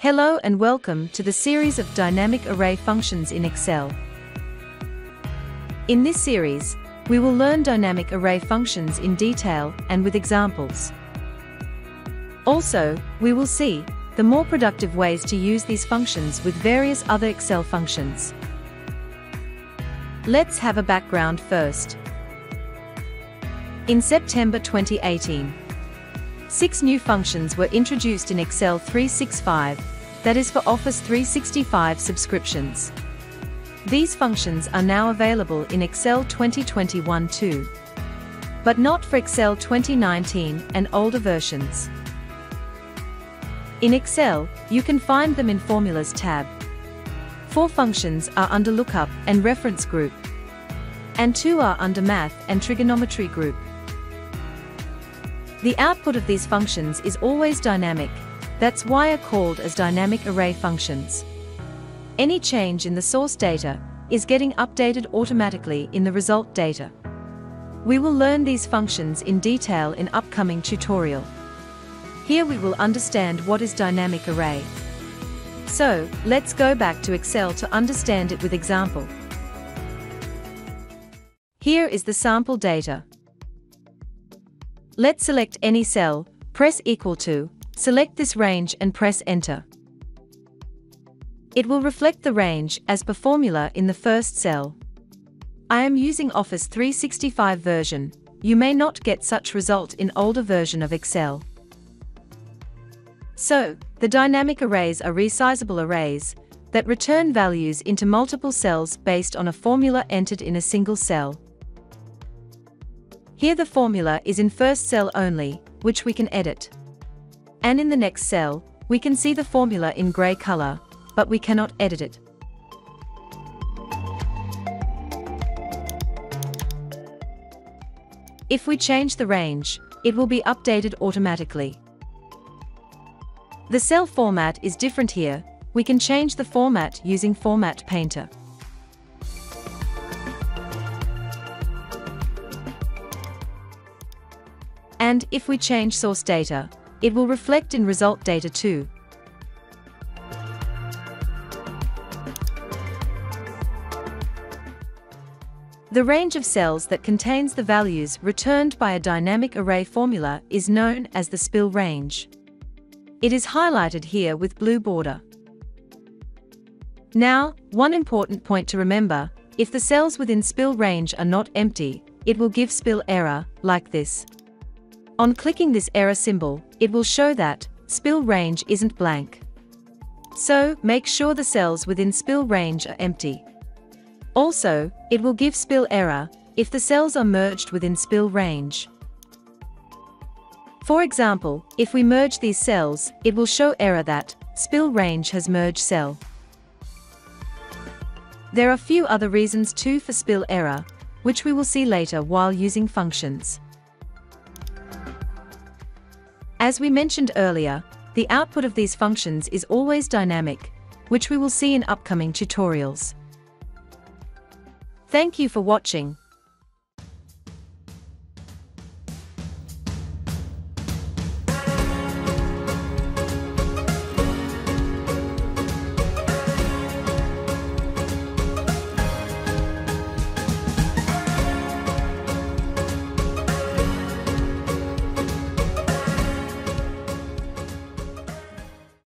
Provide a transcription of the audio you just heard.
Hello and welcome to the series of dynamic array functions in Excel. In this series, we will learn dynamic array functions in detail and with examples. Also, we will see the more productive ways to use these functions with various other Excel functions. Let's have a background first. In September 2018, Six new functions were introduced in Excel 365, that is for Office 365 subscriptions. These functions are now available in Excel 2021 too. But not for Excel 2019 and older versions. In Excel, you can find them in Formulas tab. Four functions are under Lookup and Reference group. And two are under Math and Trigonometry group. The output of these functions is always dynamic, that's why are called as dynamic array functions. Any change in the source data is getting updated automatically in the result data. We will learn these functions in detail in upcoming tutorial. Here we will understand what is dynamic array. So, let's go back to Excel to understand it with example. Here is the sample data. Let's select any cell, press equal to, select this range and press enter. It will reflect the range as per formula in the first cell. I am using Office 365 version, you may not get such result in older version of Excel. So, the dynamic arrays are resizable arrays that return values into multiple cells based on a formula entered in a single cell. Here the formula is in first cell only, which we can edit. And in the next cell, we can see the formula in grey color, but we cannot edit it. If we change the range, it will be updated automatically. The cell format is different here, we can change the format using Format Painter. And if we change source data, it will reflect in result data too. The range of cells that contains the values returned by a dynamic array formula is known as the spill range. It is highlighted here with blue border. Now, one important point to remember, if the cells within spill range are not empty, it will give spill error, like this. On clicking this error symbol, it will show that spill range isn't blank. So, make sure the cells within spill range are empty. Also, it will give spill error if the cells are merged within spill range. For example, if we merge these cells, it will show error that spill range has merged cell. There are few other reasons too for spill error, which we will see later while using functions. As we mentioned earlier, the output of these functions is always dynamic, which we will see in upcoming tutorials. Thank you for watching.